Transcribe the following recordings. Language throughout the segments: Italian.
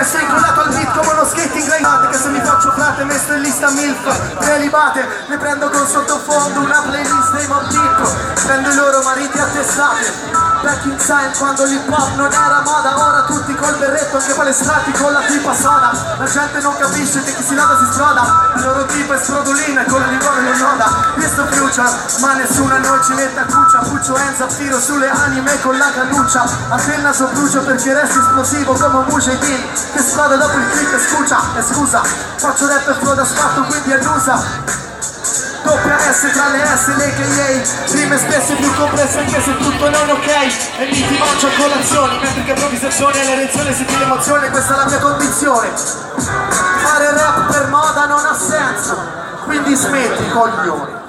Resto incollato al beat come uno skating grindate Che se mi faccio frate messo in lista milf. Prelibate Ne prendo con sottofondo una playlist dei Mob Prendo i loro mariti attestate Back in time quando l'hip hop non era moda Ora tutti col berretto anche palestrati con la tipa soda La gente non capisce che chi si loda si sproda Il loro tipo è sprodolina Questo future ma nessuno a noi ci mette a cuccia. Puccio Enza tiro sulle anime con la cannuccia. A te il naso brucio perché resti esplosivo come un Mujahideen. Che spada dopo il click e scuccia. E scusa faccio rap e flow da spatto quindi annusa Doppia S tra le S, le KA Rime spesse più complesse anche se tutto non ok. E mi ti mangio a colazione Mentre che improvvisazione e l'erezione si tira emozione Questa è la mia condizione. Fare rap per moda non ha senso. Quindi smetti coglioni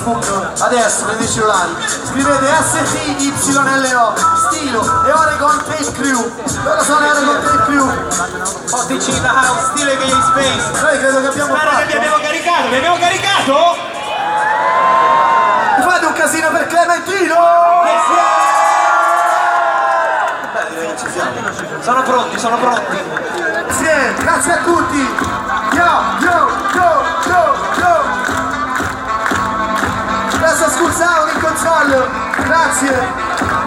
Facebook Adesso, nei cellulari Scrivete STYLO Stilo e Oregon Tape Crew Loro sono Oregon Tape Crew OTC the house, stile che in space. Noi credo che abbiamo che vi fatto abbiamo caricato, vi abbiamo caricato? Fate un casino per Clementino Sono pronti, sono pronti. Grazie, grazie a tutti Gonzalo, grazie.